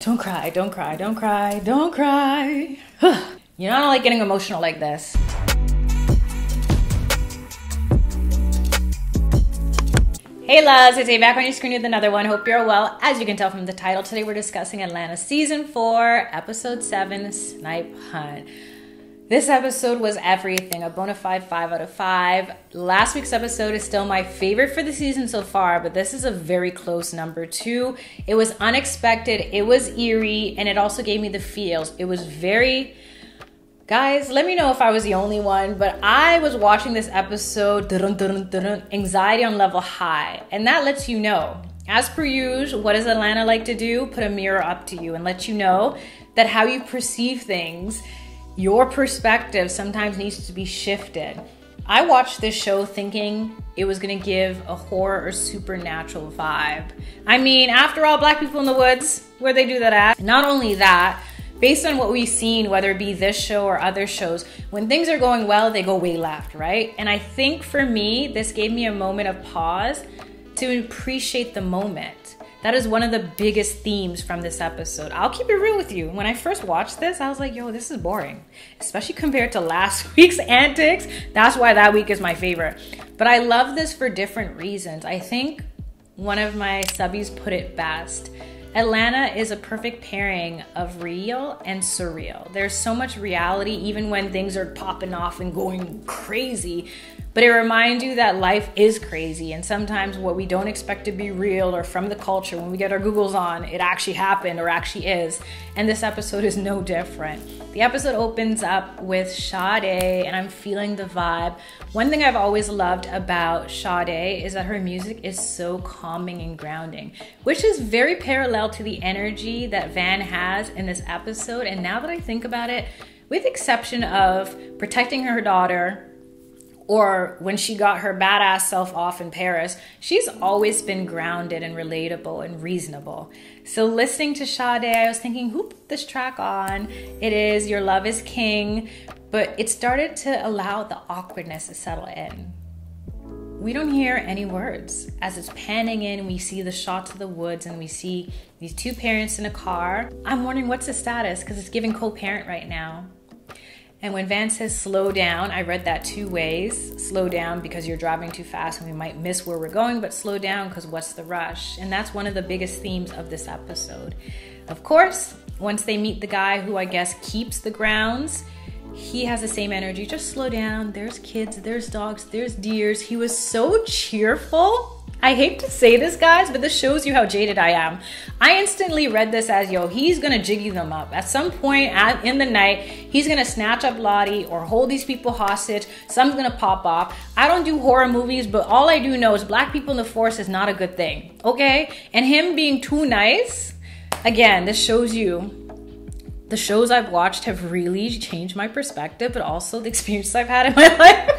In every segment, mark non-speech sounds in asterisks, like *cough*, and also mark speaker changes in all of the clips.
Speaker 1: Don't cry, don't cry, don't cry, don't cry. you know, I don't like getting emotional like this. Hey loves, it's A back on your screen with another one. Hope you're well. As you can tell from the title, today we're discussing Atlanta Season 4, Episode 7, Snipe Hunt. This episode was everything, a bona fide 5 out of 5. Last week's episode is still my favorite for the season so far, but this is a very close number 2. It was unexpected, it was eerie, and it also gave me the feels. It was very Guys, let me know if I was the only one, but I was watching this episode, anxiety on level high, and that lets you know. As per usual, what does Atlanta like to do? Put a mirror up to you and let you know that how you perceive things, your perspective sometimes needs to be shifted. I watched this show thinking it was gonna give a horror or supernatural vibe. I mean, after all, Black People in the Woods, where they do that at. Not only that, based on what we've seen, whether it be this show or other shows, when things are going well, they go way left, right? And I think for me, this gave me a moment of pause to appreciate the moment. That is one of the biggest themes from this episode. I'll keep it real with you. When I first watched this, I was like, yo, this is boring, especially compared to *laughs* last week's antics. That's why that week is my favorite. But I love this for different reasons. I think one of my subbies put it best Atlanta is a perfect pairing of real and surreal. There's so much reality, even when things are popping off and going crazy. But it reminds you that life is crazy, and sometimes what we don't expect to be real or from the culture, when we get our Googles on, it actually happened or actually is. And this episode is no different. The episode opens up with Sade, and I'm feeling the vibe. One thing I've always loved about Sade is that her music is so calming and grounding, which is very parallel to the energy that Van has in this episode. And now that I think about it, with exception of protecting her daughter, or when she got her badass self off in Paris, she's always been grounded and relatable and reasonable. So, listening to Sade, I was thinking, who put this track on? It is Your Love is King, but it started to allow the awkwardness to settle in. We don't hear any words. As it's panning in, we see the shots of the woods and we see these two parents in a car. I'm wondering what's the status because it's giving co parent right now. And when Van says slow down, I read that two ways. Slow down because you're driving too fast and we might miss where we're going, but slow down because what's the rush? And that's one of the biggest themes of this episode. Of course, once they meet the guy who I guess keeps the grounds, he has the same energy. Just slow down. There's kids, there's dogs, there's deers. He was so cheerful I hate to say this, guys, but this shows you how jaded I am. I instantly read this as, yo, he's gonna jiggy them up. At some point in the night, he's gonna snatch up Lottie or hold these people hostage. Something's gonna pop off. I don't do horror movies, but all I do know is black people in the force is not a good thing, okay? And him being too nice, again, this shows you the shows I've watched have really changed my perspective, but also the *laughs* experience I've had in my *laughs* life.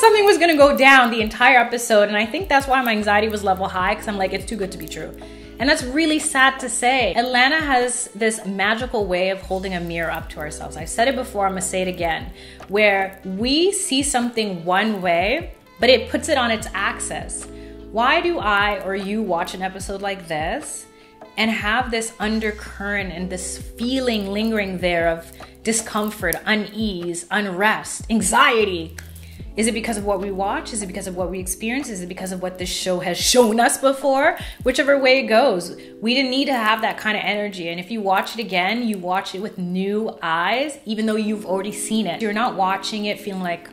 Speaker 1: Something was gonna go down the entire episode, and I think that's why my anxiety was level high because I'm like, it's too good to be true. And that's really sad to say. Atlanta has this magical way of holding a mirror up to ourselves. I've said it before, I'm gonna say it again, where we see something one way, but it puts it on its axis. Why do I or you watch an episode like this and have this undercurrent and this feeling lingering there of discomfort, unease, unrest, anxiety? Is it because of what we watch? Is it because of what we experience? Is it because of what this show has shown us before? Whichever way it goes, we didn't need to have that kind of energy. And if you watch it again, you watch it with new eyes, even though you've already seen it. You're not watching it feeling like,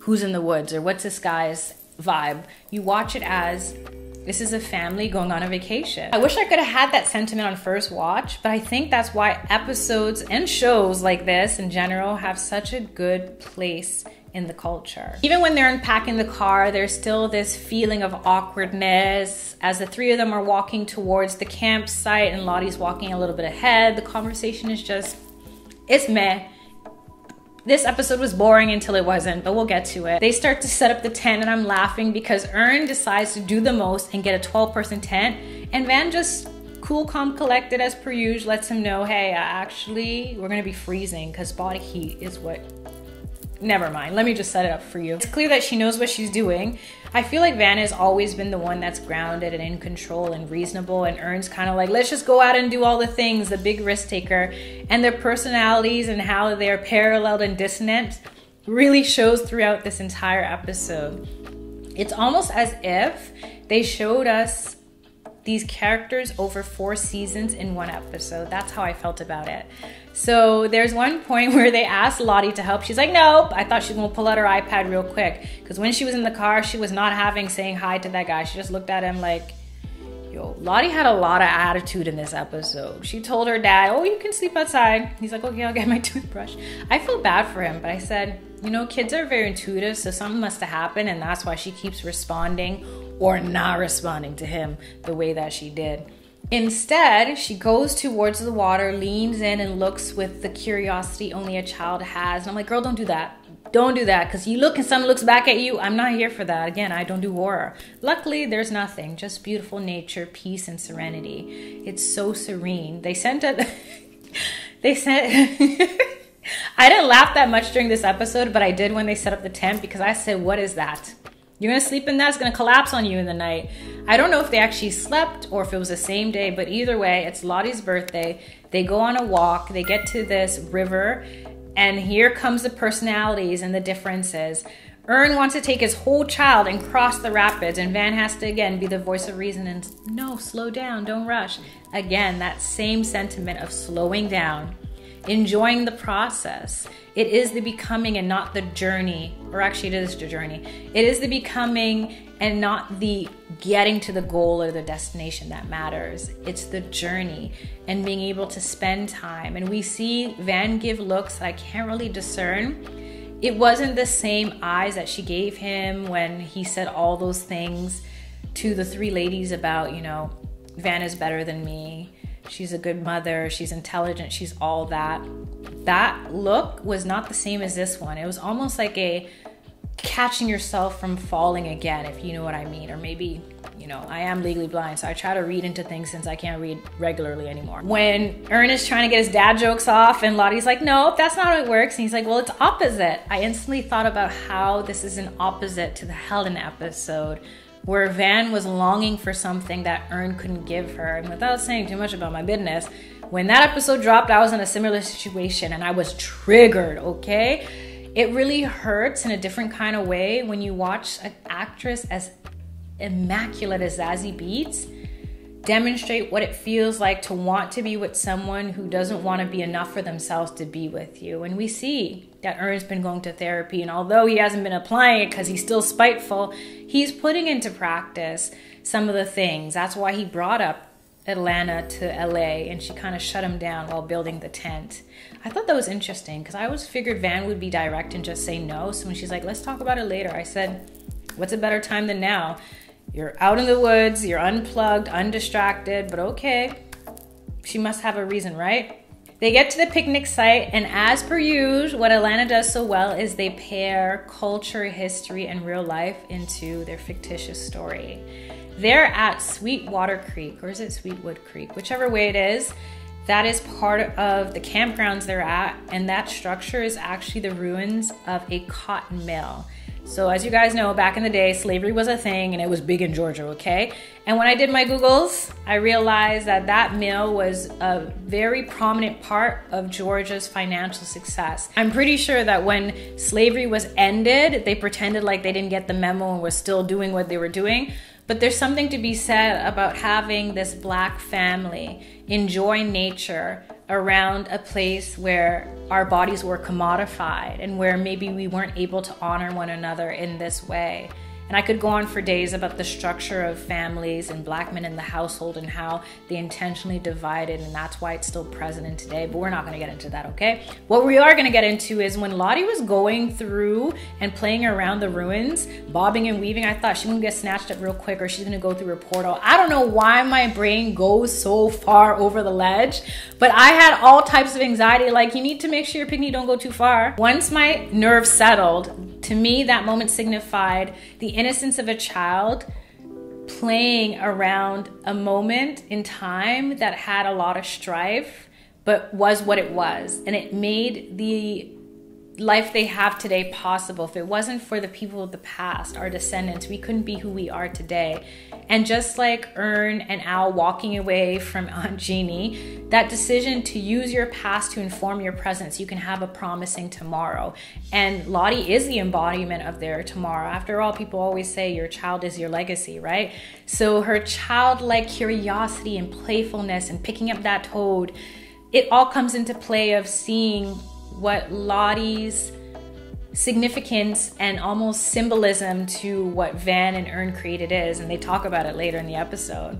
Speaker 1: who's in the woods or what's this guy's vibe. You watch it as this is a family going on a vacation. I wish I could have had that sentiment on first watch, but I think that's why episodes and shows like this in general have such a good place in the culture. Even when they're unpacking the car, there's still this feeling of awkwardness as the three of them are walking towards the campsite and Lottie's walking a little bit ahead. The conversation is just, it's meh. This episode was boring until it wasn't, but we'll get to it. They start to set up the tent, and I'm laughing because Earn decides to do the most and get a 12 person tent, and Van just cool, calm, collected as per usual lets him know, hey, actually, we're gonna be freezing because body heat is what never mind. Let me just set it up for you. It's clear that she knows what she's doing. I feel like Van has always been the one that's grounded and in control and reasonable, and Earn's kind of like, let's just go out and do all the things, the big risk taker. And their personalities and how they're paralleled and dissonant really shows throughout this entire episode. It's almost as if they showed us these characters over four seasons in one episode. That's how I felt about it. So there's one point *laughs* where they asked Lottie to help. She's like, nope. I thought she was gonna pull out her iPad real quick. Because when she was in the car, she was not having saying hi to that guy. She just looked at him like, yo, Lottie had a lot of attitude in this episode. She told her dad, oh, you can sleep outside. He's like, okay, I'll get my *laughs* toothbrush. I feel bad for him, but I said, you know, kids are very intuitive, so something must have happened, and that's why she keeps responding or not responding to him the way that she did. Instead, she goes towards the water, leans in, and looks with the curiosity only a child has. And I'm like, girl, don't do that. Don't do that because you look and someone looks back at you. I'm not here for that. Again, I don't do horror. Luckily, there's nothing, just beautiful nature, peace, and serenity. It's so serene. They sent a. *laughs* they sent. *laughs* I didn't laugh that much during this episode, but I did when they set up the tent because I said, What is that? You're gonna sleep in that, it's gonna collapse on you in the night. I don't know if they actually slept or if it was the same day, but either way, it's Lottie's birthday. They go on a walk, they get to this river, and here comes the personalities and the differences. Earn wants to take his whole child and cross the rapids, and Van has to again be the voice of reason and no, slow down, don't rush. Again, that same sentiment of slowing down enjoying the process. It is the becoming and not the journey, or actually, it is the journey. It is the becoming and not the getting to the goal or the destination that matters. It's the journey and being able to spend time. And we see Van give looks that I can't really discern. It wasn't the same eyes that she gave him when he said all those things to the three ladies about, you know, Van is better than me she's a good mother, she's intelligent, she's all that. That look was not the same as this one. It was almost like a catching yourself from falling again, if you know what I mean. Or maybe, you know, I am legally blind, so I try to read into things since I can't read regularly anymore. When Earn's trying to get his dad jokes off, and Lottie's like, no, that's not how it works. And he's like, well, it's opposite. I instantly thought about how this is an opposite to the Helen episode where Van was longing for something that Earn couldn't give her. And without saying too much about my business, when that episode dropped, I was in a similar situation and I was triggered, okay? It really hurts in a different kind of way when you watch an actress as immaculate as Zazie Beetz demonstrate what it feels like to want to be with someone who doesn't want to be enough for themselves to be with you. And we see that Earn's been going to therapy, and although he hasn't been applying it because he's still spiteful, he's putting into practice some of the things. That's why he brought up Atlanta to LA and she kind of shut him down while building the tent. I thought that was interesting because I always figured Van would be direct and just say no. So when she's like, let's talk about it later, I said, what's a better time than now? You're out in the woods, you're unplugged, undistracted, but okay. She must have a reason, right? They get to the picnic site, and as per usual, what Atlanta does so well is they pair culture, history, and real life into their fictitious story. They're at Sweetwater Creek, or is it Sweetwood Creek? Whichever way it is, that is part of the campgrounds they're at, and that structure is actually the ruins of a cotton mill. So, as you guys know, back in the day, slavery was a thing and it was big in Georgia, okay? And when I did my Googles, I realized that that mill was a very prominent part of Georgia's financial success. I'm pretty sure that when slavery was ended, they pretended like they didn't get the memo and were still doing what they were doing. But there's something to be said about having this black family enjoy nature around a place where our bodies were commodified and where maybe we weren't able to honor one another in this way. And I could go on for days about the structure of families and black men in the household and how they intentionally divided, and that's why it's still present in today. But we're not going to get into that, okay? What we are going to get into is when Lottie was going through and playing around the ruins, bobbing and weaving, I thought she was going to get snatched up real quick or she's going to go through a portal. I don't know why my brain goes so far over the ledge, but I had all types of anxiety. Like, you need to make sure your picnic don't go too far. Once my nerves settled, to me, that moment signified the innocence of a child playing around a moment in time that had a lot of strife, but was what it was. And it made the life they have today possible. If it wasn't for the people of the past, our descendants, we couldn't be who we are today. And just like Earn and Al walking away from *laughs* Aunt Jeannie, that decision to use your past to inform your present so you can have a promising tomorrow. And Lottie is the embodiment of their tomorrow. After all, people always say your child is your legacy, right? So her childlike curiosity and playfulness and picking up that toad, it all comes into play of seeing what Lottie's significance and almost symbolism to what Van and Earn created is, and they talk about it later in the episode.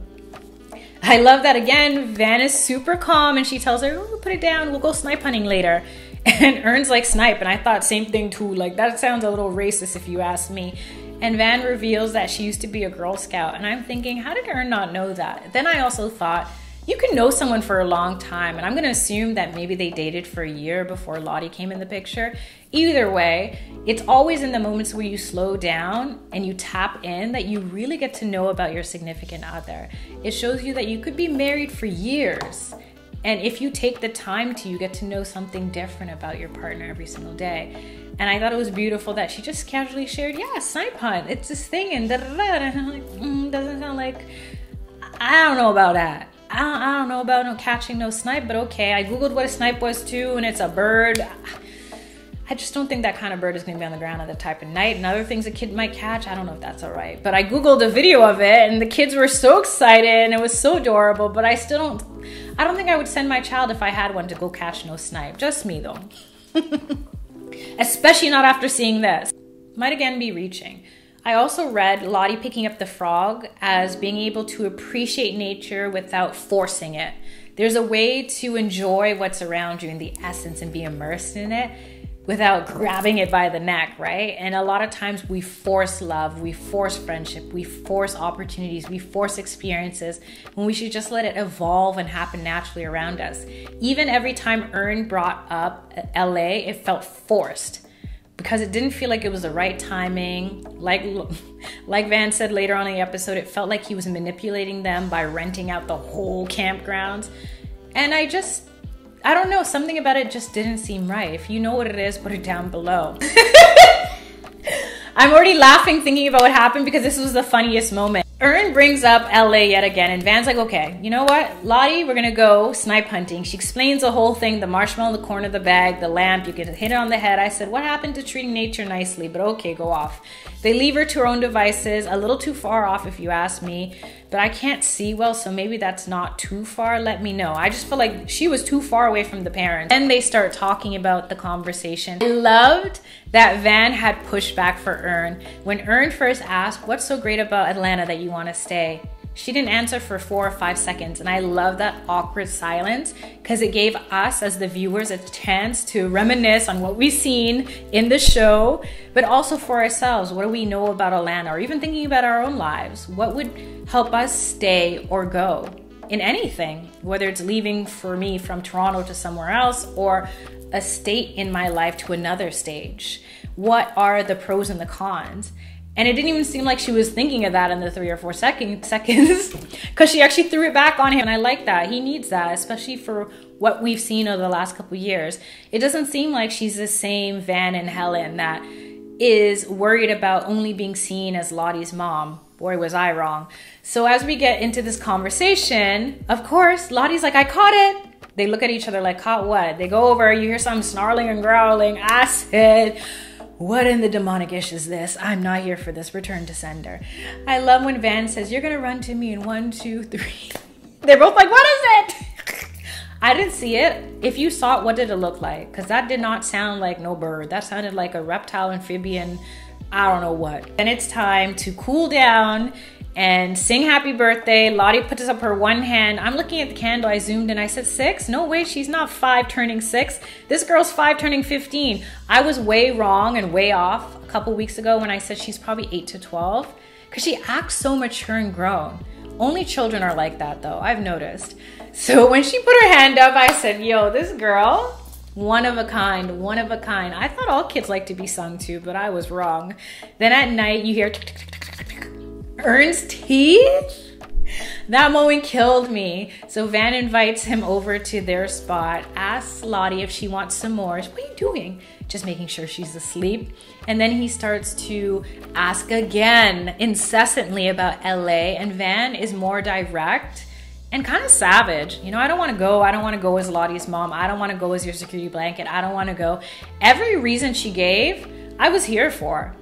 Speaker 1: I love that again. Van is super calm and she tells her, oh, put it down, we'll go snipe hunting later. *laughs* And Earn's like, snipe. And I thought, same thing too. Like, that sounds a little racist if you ask me. And Van reveals that she used to be a Girl Scout. And I'm thinking, how did Earn not know that? Then I also thought, you can know someone for a long time, and I'm gonna assume that maybe they dated for a year before Lottie came in the picture. Either way, it's always in the moments where you slow down and you tap in that you really get to know about your significant other. It shows you that you could be married for years. And if you take the time to, you get to know something different about your partner every single day. And I thought it was beautiful that she just casually shared, yeah, hunt, it's this thing, and. And I'm like, mm, doesn't sound like, I don't know about that. I don't, I don't know about no catching no snipe, but okay. I googled what a snipe was too, and it's a bird. I just don't think that kind of bird is going to be on the ground at the type of night. And other things a kid might catch, I don't know if that's all right. But I googled a video of it, and the kids were so excited, and it was so adorable. But I still don't. I don't think I would send my child if I had one to go catch no snipe. Just me though. *laughs* Especially not after seeing this. Might again be reaching. I also read Lottie picking up the frog as being able to appreciate nature without forcing it. There's a way to enjoy what's around you in the essence and be immersed in it without grabbing it by the neck, right? And a lot of times we force love, we force friendship, we force opportunities, we force experiences when we should just let it evolve and happen naturally around us. Even every time Earn brought up LA, it felt forced because it didn't feel like it was the right timing. Like like Van said later on in the episode, it felt like he was manipulating them by renting out the whole campgrounds. And I just I don't know, something about it just didn't seem right. If you know what it is, put it down below. *laughs* I'm already laughing thinking about what happened because this was the funniest moment. Earn brings up LA yet again, and Van's like, okay, you know what? Lottie, we're gonna go snipe hunting. She explains the whole thing the marshmallow in the corner of the bag, the lamp, you can hit it on the head. I said, what happened to treating nature nicely? But okay, go off. They leave her to her own devices, a little too far off if you ask me, but I can't see well, so maybe that's not too far. Let me know. I just feel like she was too far away from the parents. And they start talking about the conversation. I loved that Van had pushed back for Earn. When Earn first asked, What's so great about Atlanta that you want to stay? She didn't answer for four or five seconds, and I love that awkward silence because it gave us, as the viewers, a chance to reminisce on what we've seen in the show, but also for ourselves. What do we know about Atlanta? or even thinking about our own lives? What would help us stay or go in anything, whether it's leaving for me from Toronto to somewhere else or a state in my life to another stage? What are the pros and the cons? And it didn't even seem like she was thinking of that in the three or four second, *laughs* seconds because she actually threw it back on him. And I like that. He needs that, especially for what we've seen over the last couple years. It doesn't seem like she's the same Van and Helen that is worried about only being seen as Lottie's mom. Boy, was I wrong. So as we get into this conversation, of course, Lottie's like, I caught it. They look at each other like, caught what? They go over, you hear some snarling and growling. I said, what in the demonic ish is this? I'm not here for this. Return to sender. I love when Van says, You're gonna run to me in one, two, three. *laughs* They're both like, What is it? *laughs* I didn't see it. If you saw it, what did it look like? Because that did not sound like no bird. That sounded like a reptile, amphibian, I don't know what. And it's time to cool down and sing happy birthday. Lottie puts up her one hand. I'm looking at the candle. I zoomed and I said, six? No way, she's not five turning six. This girl's five turning 15. I was way wrong and way off a couple weeks ago when I said she's probably eight to 12 because she acts so mature and grown. Only children are like that though, I've noticed. So *laughs* when she put her hand up, I said, yo, this girl, one of a kind, one of a kind. I thought all kids like to be sung to, but I was wrong. Then at night, you hear Earn's teeth? that moment killed me. So Van invites him over to their spot, asks Lottie if she wants some more. What are you doing? Just making sure she's asleep. And then he starts to ask again incessantly about LA, and Van is more direct and kind of savage. You know, I don't want to go. I don't want to go as Lottie's mom. I don't want to go as your security blanket. I don't want to go. Every reason she gave, I was here for.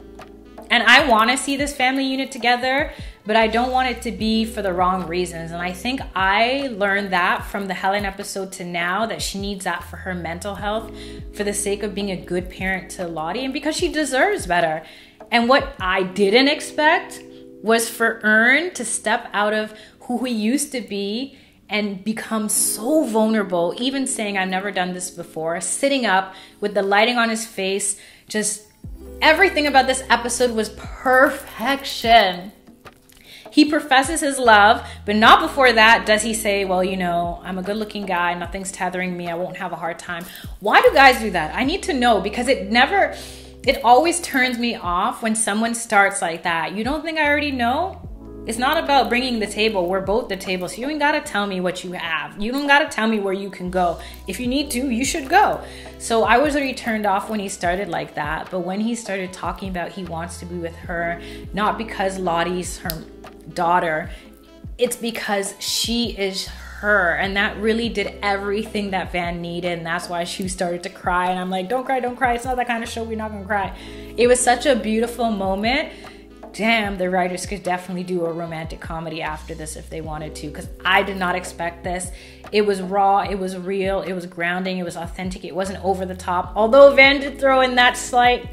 Speaker 1: And I want to see this family unit together, but I don't want it to be for the wrong reasons. And I think I learned that from the Helen episode to now that she needs that for her mental health, for the sake of being a good parent to Lottie, and because she deserves better. And what I didn't expect was for Earn to step out of who he used to be and become so vulnerable, even saying, I've never done this before, sitting up with the lighting on his face, just everything about this episode was perfection. He professes his love, but not before that does he say, Well, you know, I'm a good looking guy, nothing's tethering me, I won't have a hard time. Why do guys do that? I need to know because it never, it always turns me off when someone starts like that. You don't think I already know? It's not about bringing the table. We're both the table. So you ain't got to tell me what you have. You don't got to tell me where you can go. If you need to, you should go. So I was already turned off when he started like that. But when he started talking about he wants to be with her, not because Lottie's her daughter, it's because she is her. And that really did everything that Van needed. And that's why she started to cry. And I'm like, don't cry, don't cry. It's not that kind of show. We're not going to cry. It was such a beautiful moment damn, the writers could definitely do a romantic comedy after this if they wanted to, because I did not expect this. It was raw, it was real, it was grounding, it was authentic, it wasn't over the top. Although Van did throw in that slight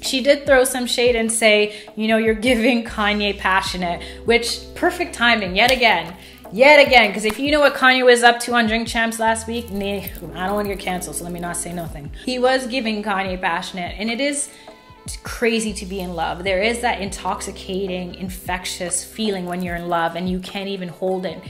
Speaker 1: she did throw some shade and say, you know, you're giving Kanye passionate, which perfect timing yet again. Yet again, because if you know what Kanye was up to on Drink Champs last week, I don't want to get canceled, so let me not say nothing. He was giving Kanye passionate, and it is crazy to be in love. There is that intoxicating, infectious feeling when you're in love and you can't even hold it.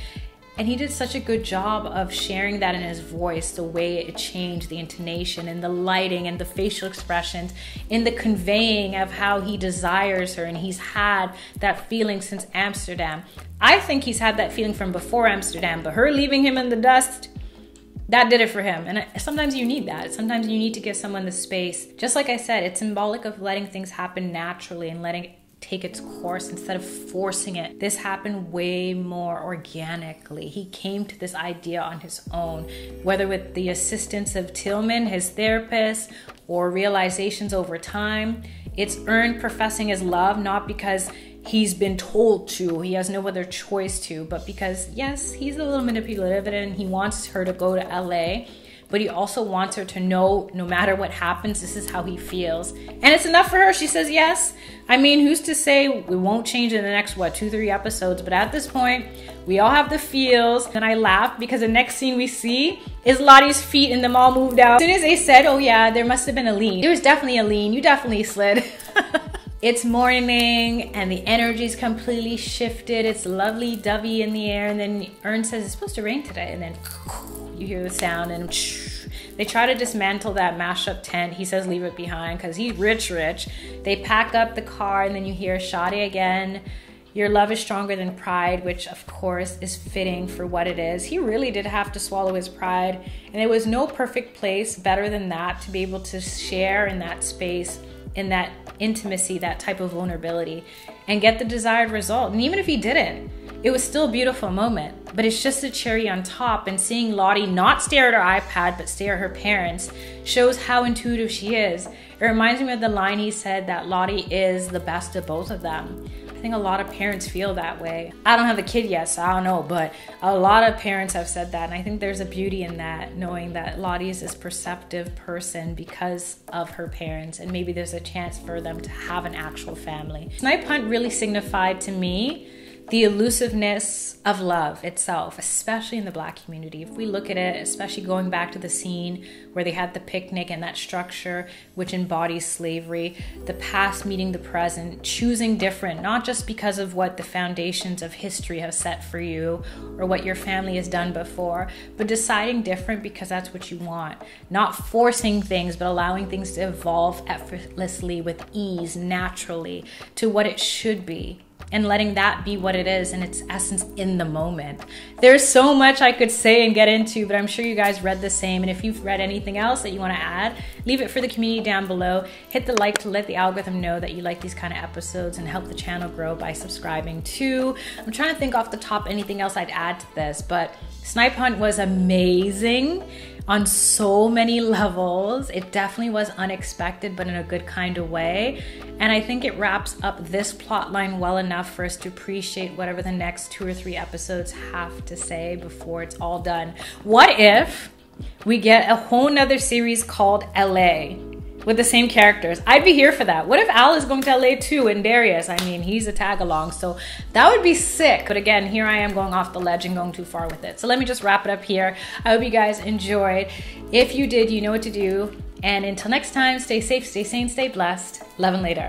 Speaker 1: And he did such a good job of sharing that in his voice, the way it changed, the intonation and the lighting and the facial expressions, in the conveying of how he desires her. And he's had that feeling since Amsterdam. I think he's had that feeling from before Amsterdam, but her leaving him in the dust, that did it for him. And sometimes you need that. Sometimes you need to give someone the space. Just like I said, it's symbolic of letting things happen naturally and letting it take its course instead of forcing it. This happened way more organically. He came to this idea on his own, whether with the assistance of Tillman, his therapist, or realizations over time. It's earned professing his love, not because he's been told to, he has no other choice to, but because, yes, he's a little manipulative and he wants her to go to LA, but he also wants her to know no matter what happens, this is how he feels. And it's enough for her. She says yes. I mean, who's to say we won't change in the next, what, two, three episodes? But at this point, we all have the feels. And I laugh because the next scene we see is Lottie's feet and them all moved out. As soon as they said, oh yeah, there must have been a lean. There was definitely a lean. You definitely slid. *laughs* It's morning and the energy's completely shifted. It's lovely dovey in the air. And then Earn says it's supposed to rain today. And then you hear the sound and they try to dismantle that mashup tent. He says leave it behind because he's rich, rich. They pack up the car and then you hear Sade again. Your love is stronger than pride, which of course is fitting for what it is. He really did have to swallow his pride, and there was no perfect place better than that to be able to share in that space in that intimacy, that type of vulnerability, and get the desired result. And even if he didn't, it was still a beautiful moment. But it's just a cherry on top. And seeing Lottie not stare at her iPad, but stare at her parents, shows how intuitive she is. It reminds me of the line he said that Lottie is the best of both of them. I think a lot of parents feel that way. I don't have a kid yet, so I don't know, but a lot of parents have said that. And I think there's a beauty in that, knowing that Lottie is this perceptive person because of her parents. And maybe there's a chance for them to have an actual family. Snipe Hunt really signified to me the elusiveness of love itself, especially in the black community. If we look at it, especially going back to the scene where they had the picnic and that structure which embodies slavery, the past meeting the present, choosing different, not just because of what the foundations of history have set for you or what your family has done before, but deciding different because that's what you want. Not forcing things, but allowing things to evolve effortlessly with ease, naturally, to what it should be and letting that be what it is in its essence in the moment. There's so much I could say and get into, but I'm sure you guys read the same. And if you've read anything else that you want to add, leave it for the community down below. Hit the like to let the algorithm know that you like these kind of episodes and help the channel grow by subscribing too. I'm trying to think off the top anything else I'd add to this, but Snipe Hunt was amazing on so many *laughs* levels. It definitely was unexpected, but in a good kind of way. And I think it wraps up this plot line well enough for us to appreciate whatever the next two or three episodes have to say before it's all done. What if we get a whole nother series called LA? With the same characters. I'd be here for that. What if Al is going to LA too and Darius? I mean, he's a tag along, so that would be sick. But again, here I am going off the ledge and going too far with it. So let me just wrap it up here. I hope you guys enjoyed. If you did, you know what to do. And until next time, stay safe, stay sane, stay blessed. Love and later.